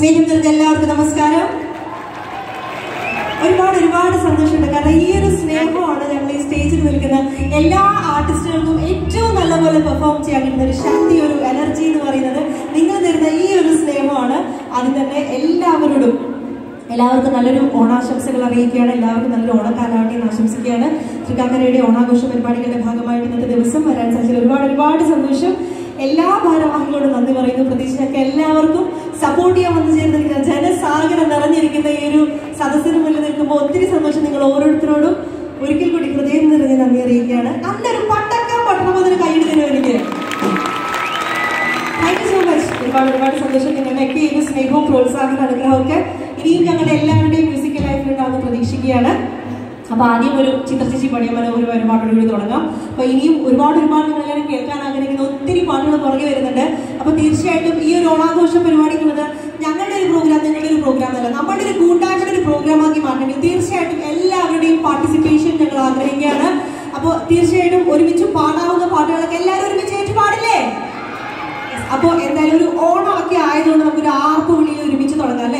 സ്നേഹിതർക്ക് എല്ലാവർക്കും നമസ്കാരം. ഒരുപാട് ഒരുപാട് സന്തോഷമുണ്ട്. കാരണം ഈ ഒരു സ്നേഹമാണ് ഞങ്ങൾ ഈ സ്റ്റേജിൽ നിൽക്കുന്ന എല്ലാ ആർട്ടിസ്റ്റുകൾക്കും ഏറ്റവും നല്ലപോലെ പെർഫോം ചെയ്യാൻ കിട്ടുന്ന ഒരു ശക്തി ഒരു എനർജി എന്ന് പറയുന്നത് നിങ്ങൾ തരുന്ന ഈ ഒരു സ്നേഹമാണ്. അതിൽ തന്നെ എല്ലാവരോടും എല്ലാവർക്കും നല്ലൊരു ഓണാശംസകൾ അറിയിക്കുകയാണ്. എല്ലാവർക്കും നല്ലൊരു ഓണക്കാലാവട്ടെ എന്ന് ആശംസിക്കുകയാണ്. തൃക്കാക്കരയുടെ ഓണാഘോഷ പരിപാടികളുടെ ഭാഗമായിട്ട് ഇന്നത്തെ ദിവസം വരാൻ സാധിച്ചത് ഒരുപാട് ഒരുപാട് സന്തോഷം. എല്ലാ ഭാരവാഹികളോടും നന്ദി പറയുന്നു. എല്ലാവർക്കും സപ്പോർട്ട് ചെയ്യാൻ വന്നു ചേർന്നിരിക്കുന്ന ജനസാഗരം നിറഞ്ഞിരിക്കുന്ന ഈ ഒരു സദസ്സിന് മുന്നിൽ നിൽക്കുമ്പോൾ ഒത്തിരി സന്തോഷം നിങ്ങൾ ഓരോരുത്തരോടും ഒരിക്കൽ കൂടി ഹൃദയം നിറഞ്ഞ് നന്ദി അറിയിക്കുകയാണ്. നല്ലൊരു പട്ടക്കം പട്ടണം അതിന് കൈയ്യിൽ തരും എനിക്ക് താങ്ക് യു സോ മച്ച് ഒരുപാട് ഒരുപാട് സന്തോഷം. നിങ്ങളുടെയൊക്കെ ഈ ഒരു സ്നേഹവും പ്രോത്സാഹനവും അനുഗ്രഹമൊക്കെ ഇനിയും ഞങ്ങളുടെ എല്ലാവരുടെയും മ്യൂസിക്കൽ ലൈഫിലുണ്ടാകുന്ന പ്രതീക്ഷിക്കുകയാണ്. അപ്പൊ ആദ്യം ഒരു ചിത്രചേച്ചി പണിയ ഒരു പാട്ടോട് തുടങ്ങാം. അപ്പൊ ഇനിയും ഒരുപാട് ഒരുപാട് നിങ്ങളെല്ലാവരും കേൾക്കാൻ വരുന്നുണ്ട് അപ്പൊ തീർച്ചയായിട്ടും ഈ ഒരു ഓണാഘോഷ പരിപാടി എന്നുള്ളത് ഞങ്ങളുടെ ഒരു പ്രോഗ്രാം നിങ്ങളുടെ ഒരു പ്രോഗ്രാം അല്ല നമ്മുടെ ഒരു കൂട്ടായ്മയുടെ ഒരു പ്രോഗ്രാം ആക്കി മാറ്റണമെങ്കിൽ തീർച്ചയായിട്ടും എല്ലാവരുടെയും പാർട്ടിസിപ്പേഷൻ ഞങ്ങൾ ആഗ്രഹിക്കുകയാണ്. അപ്പോൾ തീർച്ചയായിട്ടും ഒരുമിച്ച് പാടാവുന്ന പാട്ടുകളൊക്കെ എല്ലാവരും ഒരുമിച്ച് ഏറ്റു പാടില്ലേ അപ്പോൾ എന്തായാലും ഒരു ഓണമൊക്കെ ആയതുകൊണ്ട് നമുക്കൊരു ആർപ്പ് വിളിയിൽ ഒരുമിച്ച് തുടങ്ങാം